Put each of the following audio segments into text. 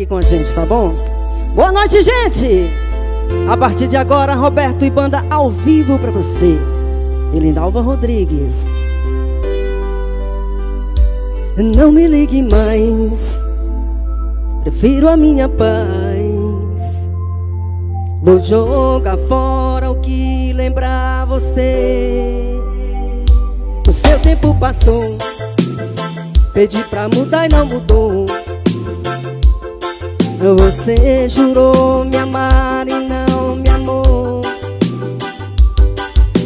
aqui com a gente, tá bom? Boa noite, gente! A partir de agora, Roberto e banda ao vivo pra você. E Lindalva Rodrigues. Não me ligue mais, prefiro a minha paz. Vou jogar fora o que lembrar você. O seu tempo passou, pedi pra mudar e não mudou. Você jurou me amar e não me amou.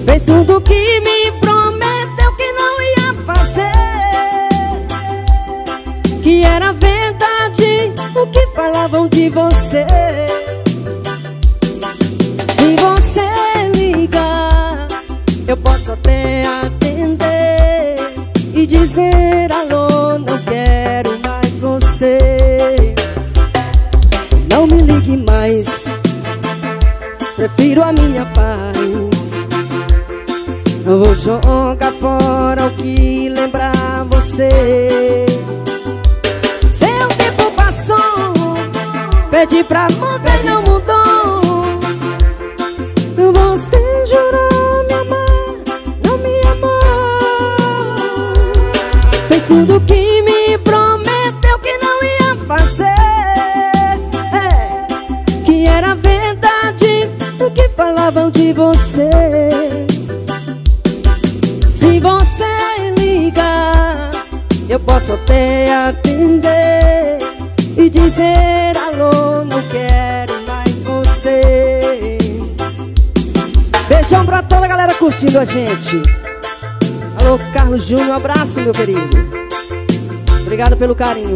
Fez tudo que me prometeu que não ia fazer. Que era verdade o que falavam de você. Se você ligar, eu posso até atender E dizer alô, Prefiro a minha paz. Eu vou jogar fora o que lembrar você. Seu tempo passou. Pedi pra mudar não mudou. Você jurou me amar Não me amou. Tudo que me prometeu de você. Se você ligar, eu posso até atender e dizer alô, não quero mais você. Beijão pra toda a galera curtindo a gente. Alô, Carlos Júnior, um abraço, meu querido. Obrigado pelo carinho.